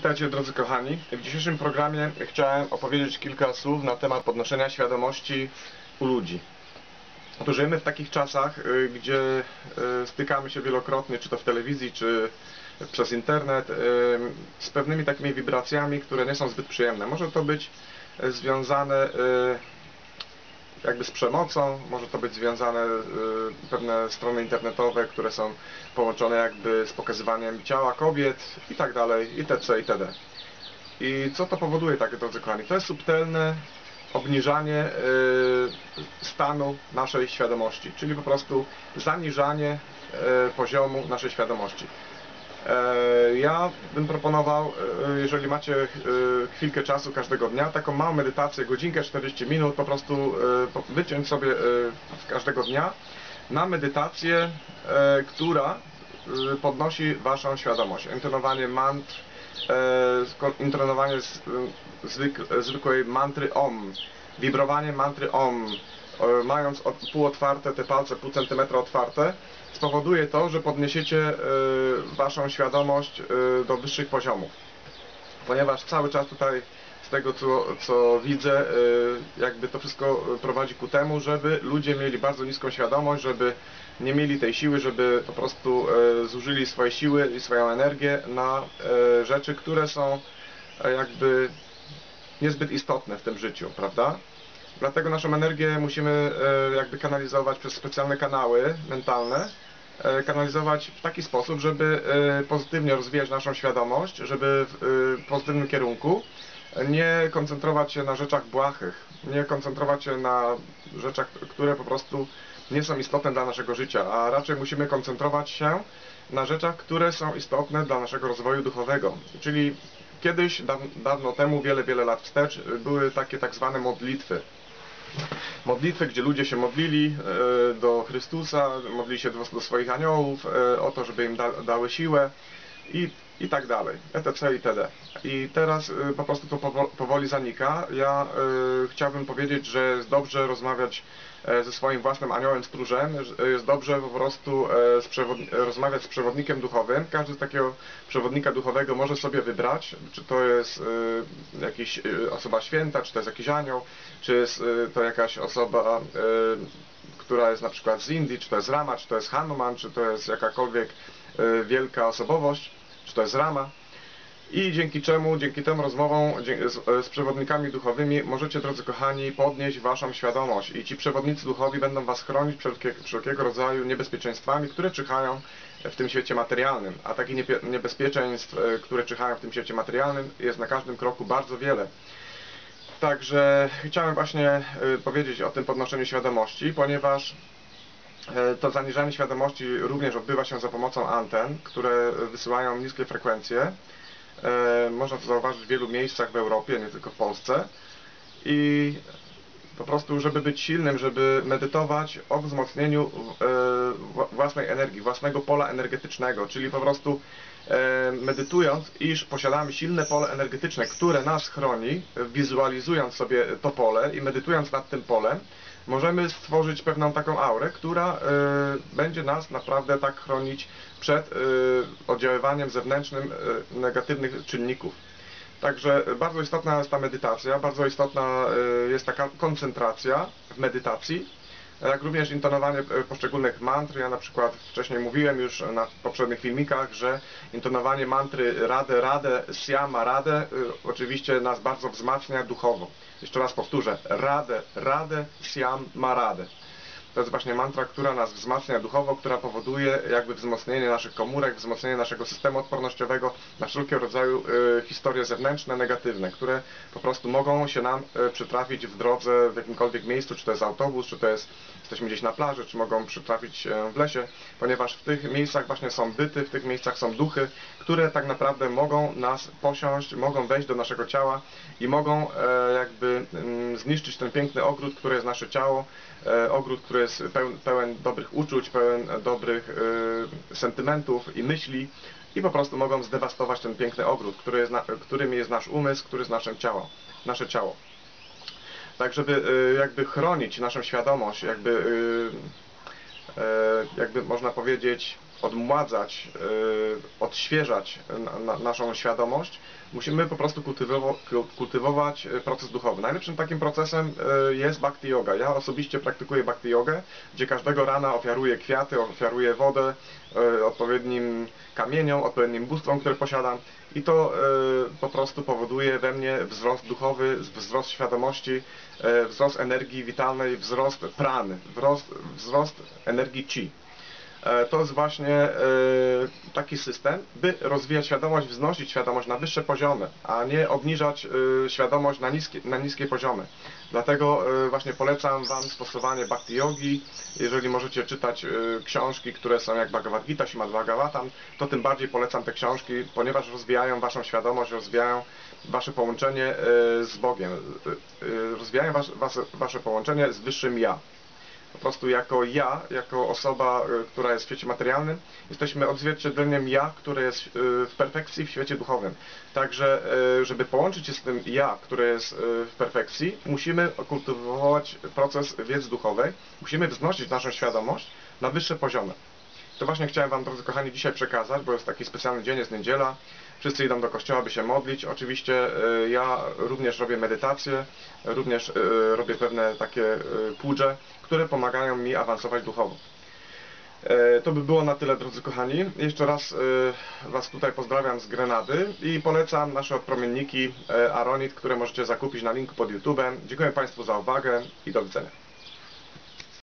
Witajcie drodzy kochani. W dzisiejszym programie chciałem opowiedzieć kilka słów na temat podnoszenia świadomości u ludzi. Otóż żyjemy w takich czasach, y, gdzie y, stykamy się wielokrotnie, czy to w telewizji, czy przez internet, y, z pewnymi takimi wibracjami, które nie są zbyt przyjemne. Może to być związane jakby z przemocą, może to być związane y, pewne strony internetowe, które są połączone jakby z pokazywaniem ciała kobiet i tak dalej, itd. itd. I co to powoduje, takie drodzy kochani? To jest subtelne obniżanie y, stanu naszej świadomości, czyli po prostu zaniżanie y, poziomu naszej świadomości. E, Ja bym proponował, e, jeżeli macie e, chwilkę czasu każdego dnia, taką małą medytację, godzinkę, 40 minut, po prostu wyciąć sobie każdego dnia na medytację, która podnosi Waszą świadomość. Intonowanie mantr, intonowanie zwykłej mantry OM, wibrowanie mantry OM, mając od- półotwarte te palce, pół centymetra otwarte, spowoduje to, że podniesiecie e, Waszą świadomość e, do wyższych poziomów. Ponieważ cały czas tutaj z tego co, co widzę, e, jakby to wszystko prowadzi ku temu, żeby ludzie mieli bardzo niską świadomość, żeby nie mieli tej siły, żeby po prostu e, zużyli swoje siły i swoją energię na e, rzeczy, które są e, jakby niezbyt istotne w tym życiu, prawda? Dlatego naszą energię musimy e, jakby kanalizować przez specjalne kanały mentalne, e, kanalizować w taki sposób, żeby e, pozytywnie rozwijać naszą świadomość, żeby w pozytywnym kierunku, nie koncentrować się na rzeczach błahych, nie koncentrować się na rzeczach, które po prostu nie są istotne dla naszego życia, a raczej musimy koncentrować się na rzeczach, które są istotne dla naszego rozwoju duchowego. Czyli kiedyś, daw, dawno temu, wiele, wiele lat wstecz, y, były takie tak zwane modlitwy. Modlitwy, gdzie ludzie się modlili e, do Chrystusa, modlili się do, swoich aniołów, e, o to, żeby im da, dały siłę i, i tak dalej, etc. itd. I teraz e, po prostu to powo- powoli zanika. Ja e, chciałbym powiedzieć, że jest dobrze rozmawiać e, ze swoim własnym aniołem stróżem, że jest dobrze po prostu e, z rozmawiać z przewodnikiem duchowym. Każdy z takiego przewodnika duchowego może sobie wybrać, czy to jest jakiś e, osoba święta, czy to jest jakiś anioł, czy jest to jakaś osoba, która jest na przykład z Indii, czy to jest Rama, czy to jest Hanuman, czy to jest jakakolwiek wielka osobowość, czy to jest Rama. I dzięki czemu, dzięki tym rozmowom z, z przewodnikami duchowymi możecie, drodzy kochani, podnieść waszą świadomość i ci przewodnicy duchowi będą was chronić przed wszelkie- wszelkiego rodzaju niebezpieczeństwami, które czyhają w tym świecie materialnym. A takich niebezpieczeństw, e, które czyhają w tym świecie materialnym jest na każdym kroku bardzo wiele. Także chciałem właśnie e, powiedzieć o tym podnoszeniu świadomości, ponieważ To zaniżanie świadomości również odbywa się za pomocą anten, które wysyłają niskie frekwencje. E, Można to zauważyć w wielu miejscach w Europie, nie tylko w Polsce. I po prostu, żeby być silnym, żeby medytować o wzmocnieniu e, wła- własnej energii, własnego pola energetycznego, czyli po prostu e, medytując, iż posiadamy silne pole energetyczne, które nas chroni, wizualizując sobie to pole i medytując nad tym polem, możemy stworzyć pewną taką aurę, która y, będzie nas naprawdę tak chronić przed y, oddziaływaniem zewnętrznym y, negatywnych czynników. Także bardzo istotna jest ta medytacja, bardzo istotna jest taka koncentracja w medytacji, jak również intonowanie y, poszczególnych mantr. Ja na przykład wcześniej mówiłem już na poprzednich filmikach, że intonowanie mantry Radę, Radę, Siama, Radę y, oczywiście nas bardzo wzmacnia duchowo. Jeszcze raz powtórzę, Radę, Radę, Siam, ma Radę. To jest właśnie mantra, która nas wzmacnia duchowo, która powoduje jakby wzmocnienie naszych komórek, wzmocnienie naszego systemu odpornościowego na wszelkiego rodzaju y, historie zewnętrzne, negatywne, które po prostu mogą się nam y, przytrafić w drodze w jakimkolwiek miejscu, czy to jest autobus, czy to jest jesteśmy gdzieś na plaży, czy mogą przytrafić w lesie, ponieważ w tych miejscach właśnie są byty, w tych miejscach są duchy, które tak naprawdę mogą nas posiąść, mogą wejść do naszego ciała i mogą e, jakby mm, zniszczyć ten piękny ogród, który jest nasze ciało, e, ogród, który jest pełen, pełen dobrych uczuć, pełen dobrych e, sentymentów i myśli i po prostu mogą zdewastować ten piękny ogród, który jest na, którym jest nasz umysł, który jest naszym ciało, nasze ciało. Tak, żeby y, jakby chronić naszą świadomość, jakby, y, e, jakby można powiedzieć, odmładzać, y, odświeżać na, na, naszą świadomość, musimy po prostu kultywować y, proces duchowy. Najlepszym takim procesem y, jest bhakti yoga. Ja osobiście praktykuję bhakti yogę, gdzie każdego rana ofiaruję kwiaty, ofiaruję wodę odpowiednim kamieniom, odpowiednim bóstwom, które posiadam i to po prostu powoduje we mnie wzrost duchowy, wzrost świadomości, wzrost energii witalnej, wzrost prany, wzrost, wzrost energii chi. E, To jest właśnie e, taki system, by rozwijać świadomość, wznosić świadomość na wyższe poziomy, a nie obniżać e, świadomość na niskie, na niskie poziomy. Dlatego właśnie polecam Wam stosowanie bhakti yogi. Jeżeli możecie czytać książki, które są jak Bhagavad Gita, Śrimad Bhagavatam, to tym bardziej polecam te książki, ponieważ rozwijają Waszą świadomość, rozwijają Wasze połączenie z Bogiem, rozwijają was, was, Wasze połączenie z Wyższym Ja. Po prostu jako ja, jako osoba, y, która jest w świecie materialnym, jesteśmy odzwierciedleniem ja, które jest y, w perfekcji w świecie duchowym. Także, y, żeby połączyć się z tym ja, które jest w perfekcji, musimy kultywować proces wiedzy duchowej, musimy wznosić naszą świadomość na wyższe poziomy. To właśnie chciałem Wam, drodzy kochani, dzisiaj przekazać, bo jest taki specjalny dzień, jest niedziela. Wszyscy idą do kościoła, by się modlić. Oczywiście y, ja również robię medytację, również y, robię pewne takie y, pudże, które pomagają mi awansować duchowo. E, To by było na tyle, drodzy kochani. Jeszcze raz Was tutaj pozdrawiam z Grenady i polecam nasze odpromienniki e, Aronit, które możecie zakupić na linku pod YouTube'em. Dziękuję Państwu za uwagę i do widzenia.